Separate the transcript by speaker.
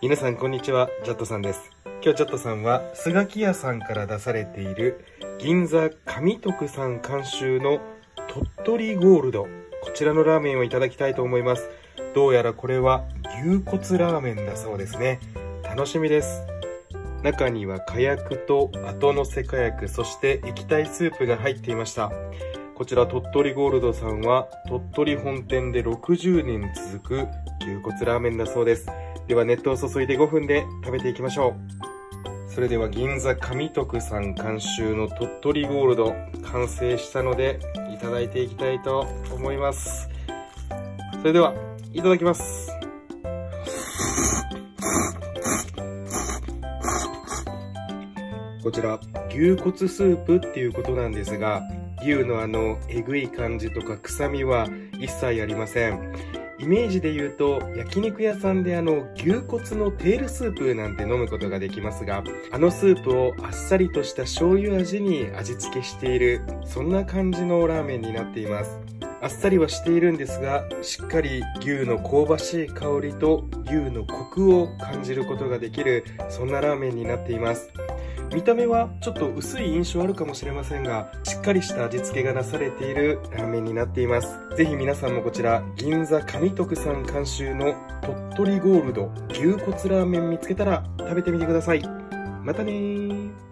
Speaker 1: 皆さんこんにちは、ジャットさんです。今日ジャットさんは、スガキ屋さんから出されている、銀座上徳さん監修の鳥取ゴールド。こちらのラーメンをいただきたいと思います。どうやらこれは牛骨ラーメンだそうですね。楽しみです。中には火薬と後乗せ火薬、そして液体スープが入っていました。こちら鳥取ゴールドさんは鳥取本店で60年続く牛骨ラーメンだそうです。では熱湯を注いで5分で食べていきましょう。それでは銀座上徳さん監修の鳥取ゴールド完成したのでいただいていきたいと思います。それではいただきます。こちら牛骨スープっていうことなんですが牛のあのえぐい感じとか臭みは一切ありません。イメージで言うと焼肉屋さんであの牛骨のテールスープなんて飲むことができますがあのスープをあっさりとした醤油味に味付けしているそんな感じのラーメンになっています。あっさりはしているんですがしっかり牛の香ばしい香りと牛のコクを感じることができるそんなラーメンになっています。見た目はちょっと薄い印象あるかもしれませんが、しっかりした味付けがなされているラーメンになっています。ぜひ皆さんもこちら、銀座上徳さん監修の鳥取ゴールド牛骨ラーメン見つけたら食べてみてください。またねー。